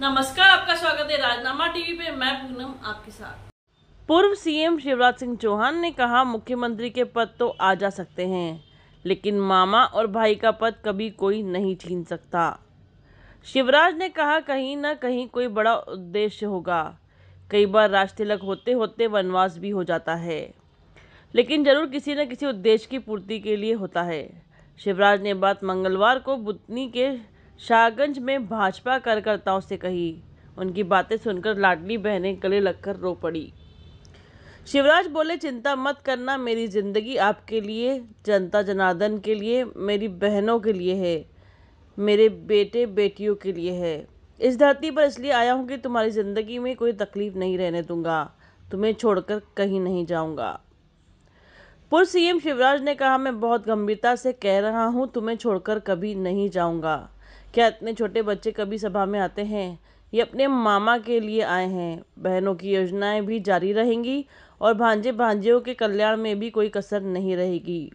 नमस्कार, आपका स्वागत है राजनामा टीवी पे। मैं पूनम, आपके साथ। पूर्व सीएम शिवराज सिंह चौहान ने कहा, मुख्यमंत्री के पद तो आ जा सकते हैं, लेकिन मामा और भाई का पद कभी कोई नहीं छीन सकता। शिवराज ने कहा, कहीं ना कहीं कोई बड़ा उद्देश्य होगा। कई बार राज तिलक होते होते वनवास भी हो जाता है, लेकिन ज़रूर किसी न किसी उद्देश्य की पूर्ति के लिए होता है। शिवराज ने बात मंगलवार को बुतनी के शाहगंज में भाजपा कार्यकर्ताओं से कही। उनकी बातें सुनकर लाडली बहनें गले लगकर रो पड़ी। शिवराज बोले, चिंता मत करना, मेरी ज़िंदगी आपके लिए, जनता जनार्दन के लिए, मेरी बहनों के लिए है, मेरे बेटे बेटियों के लिए है। इस धरती पर इसलिए आया हूँ कि तुम्हारी ज़िंदगी में कोई तकलीफ़ नहीं रहने दूँगा, तुम्हें छोड़कर कहीं नहीं जाऊँगा। पूर्व सीएम शिवराज ने कहा, मैं बहुत गंभीरता से कह रहा हूँ, तुम्हें छोड़कर कभी नहीं जाऊँगा। क्या इतने छोटे बच्चे कभी सभा में आते हैं? ये अपने मामा के लिए आए हैं। बहनों की योजनाएँ भी जारी रहेंगी और भांजे भांजियों के कल्याण में भी कोई कसर नहीं रहेगी।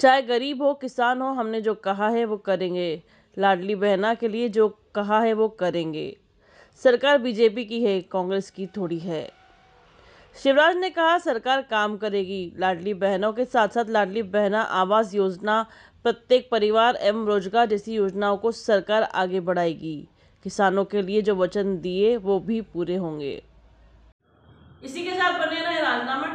चाहे गरीब हो, किसान हो, हमने जो कहा है वो करेंगे। लाडली बहना के लिए जो कहा है वो करेंगे। सरकार बीजेपी की है, कांग्रेस की थोड़ी है। शिवराज ने कहा, सरकार काम करेगी। लाडली बहनों के साथ साथ लाडली बहना आवास योजना प्रत्येक परिवार एवं रोज़गार जैसी योजनाओं को सरकार आगे बढ़ाएगी। किसानों के लिए जो वचन दिए, वो भी पूरे होंगे। इसी के साथ बने रहे राजनामा